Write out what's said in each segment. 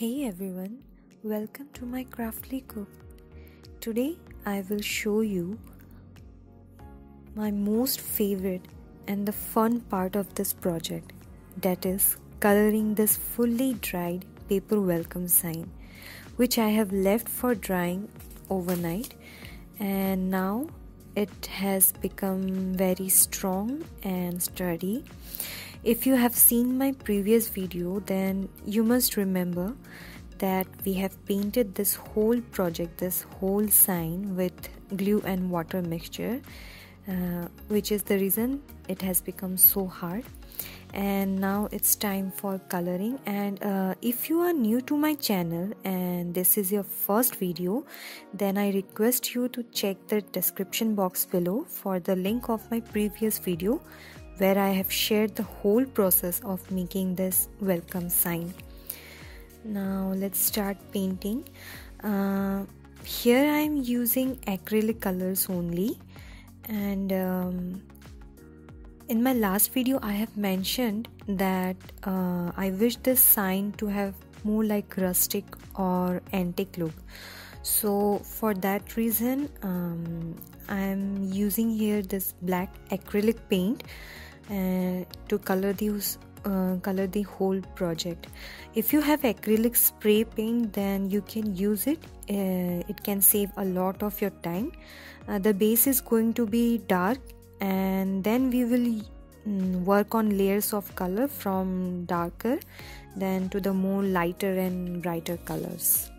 Hey everyone, welcome to my Craftly Coop. Today I will show you my most favorite and the fun part of this project that is coloring this fully dried paper welcome sign which I have left for drying overnight and now it has become very strong and sturdy if you have seen my previous video then you must remember that we have painted this whole project this whole sign with glue and water mixture uh, which is the reason it has become so hard. And now it's time for coloring. And uh, if you are new to my channel and this is your first video then i request you to check the description box below for the link of my previous video where I have shared the whole process of making this welcome sign. Now let's start painting. Uh, here I am using acrylic colors only and um, in my last video I have mentioned that uh, I wish this sign to have more like rustic or antique look so for that reason um, I'm using here this black acrylic paint uh, to color these uh, color the whole project. If you have acrylic spray paint then you can use it. Uh, it can save a lot of your time. Uh, the base is going to be dark and then we will mm, work on layers of color from darker then to the more lighter and brighter colors.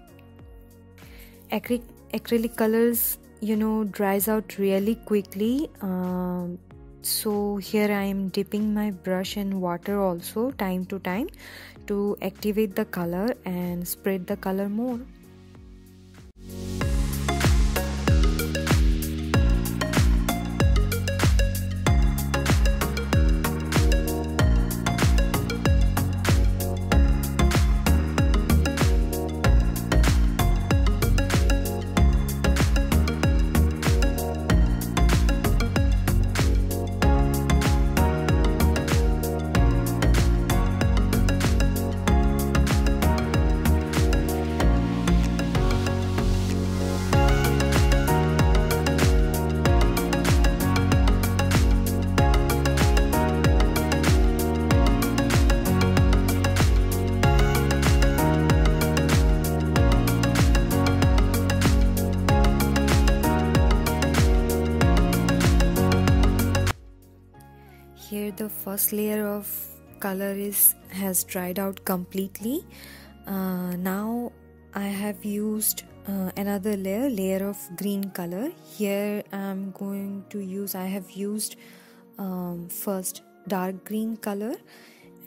Acrylic acrylic colors you know dries out really quickly. Um, so here I am dipping my brush in water also time to time to activate the color and spread the color more here the first layer of color is has dried out completely. Uh, now I have used uh, another layer layer of green color. Here I'm going to use I have used um, first dark green color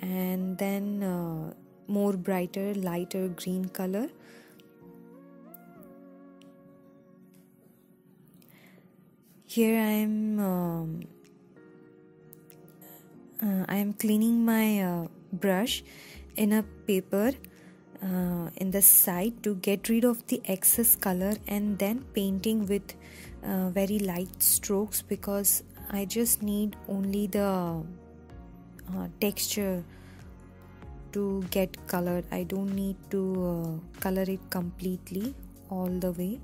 and then uh, more brighter lighter green color. Here I am um, uh, I am cleaning my uh, brush in a paper uh, in the side to get rid of the excess color and then painting with uh, very light strokes because I just need only the uh, texture to get colored. I don't need to uh, color it completely all the way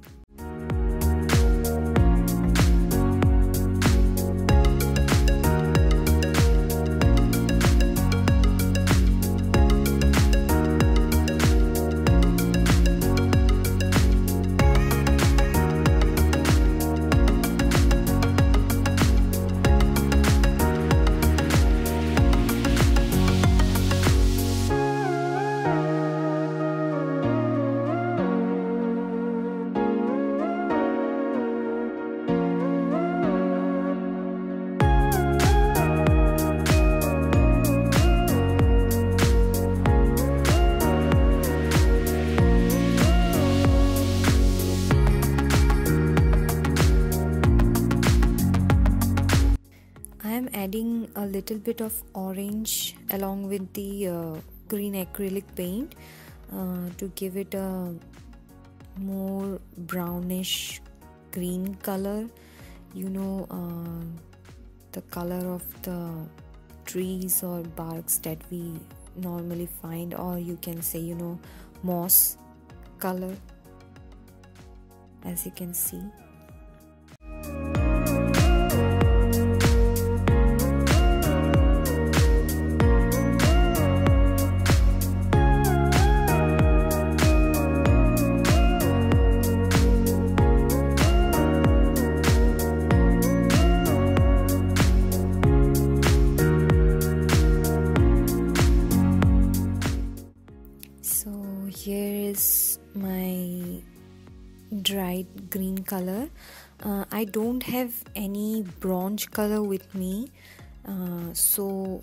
adding a little bit of orange along with the uh, green acrylic paint uh, to give it a more brownish green color. You know uh, the color of the trees or barks that we normally find or you can say you know moss color as you can see I don't have any bronze color with me uh, so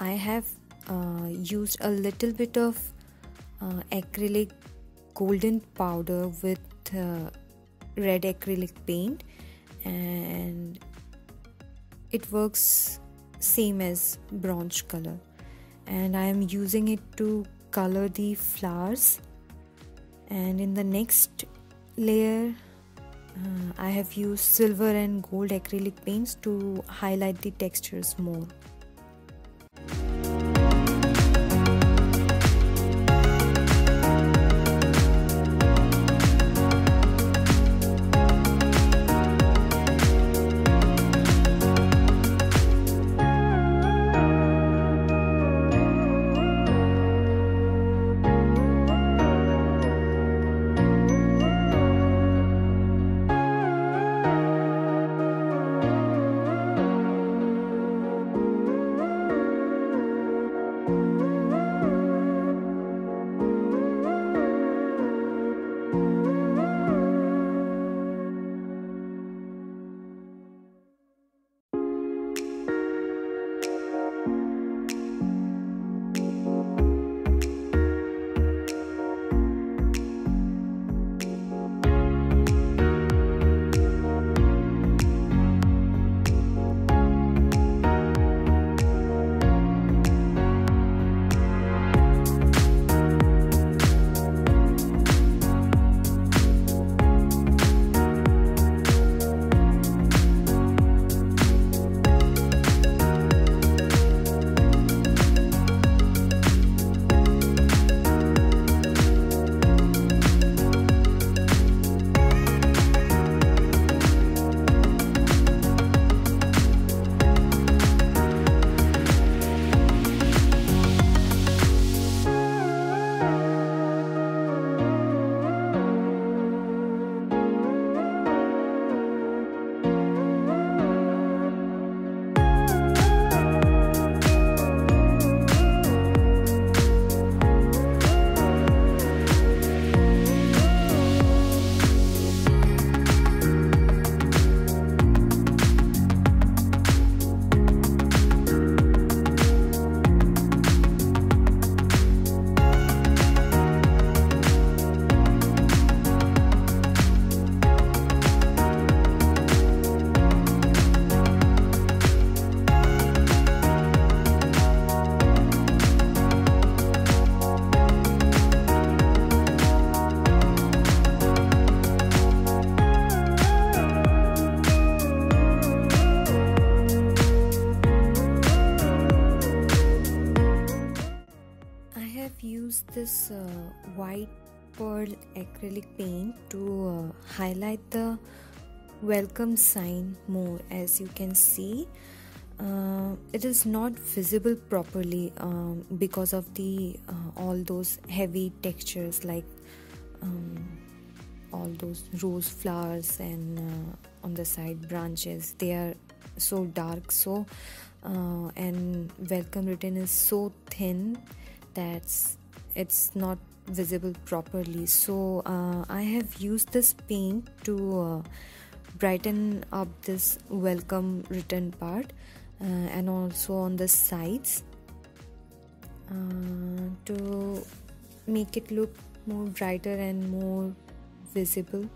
I have uh, used a little bit of uh, acrylic golden powder with uh, red acrylic paint and it works same as bronze color. And I am using it to color the flowers. And in the next layer uh, I have used silver and gold acrylic paints to highlight the textures more use white pearl acrylic paint to uh, highlight the welcome sign more as you can see. Uh, it is not visible properly um, because of the uh, all those heavy textures like um, all those rose flowers and uh, on the side branches. They are so dark so uh, and welcome written is so thin that's it's not visible properly. So uh, I have used this paint to uh, brighten up this welcome written part uh, and also on the sides uh, to make it look more brighter and more visible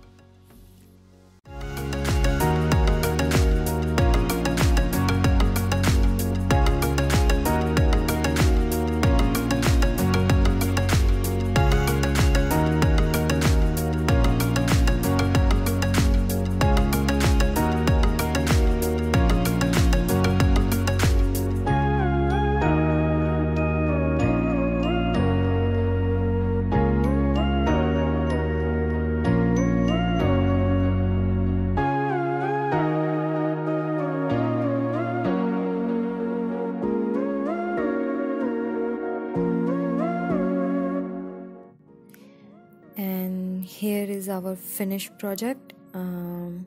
our finished project um,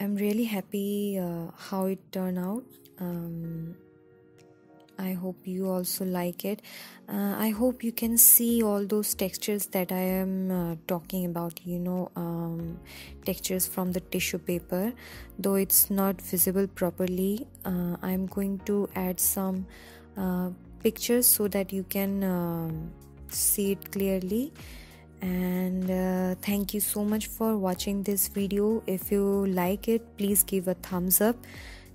i'm really happy uh, how it turned out um, I hope you also like it. Uh, I hope you can see all those textures that I am uh, talking about, you know, um, textures from the tissue paper. Though it's not visible properly, uh, I'm going to add some uh, pictures so that you can um, see it clearly. And uh, thank you so much for watching this video. If you like it, please give a thumbs up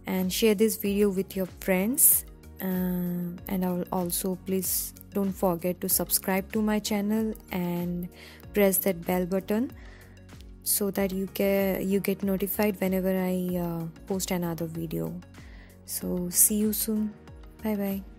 and share this video with your friends. Uh, and I'll also please don't forget to subscribe to my channel and press that bell button so that you get you get notified whenever I uh, post another video. So see you soon. Bye bye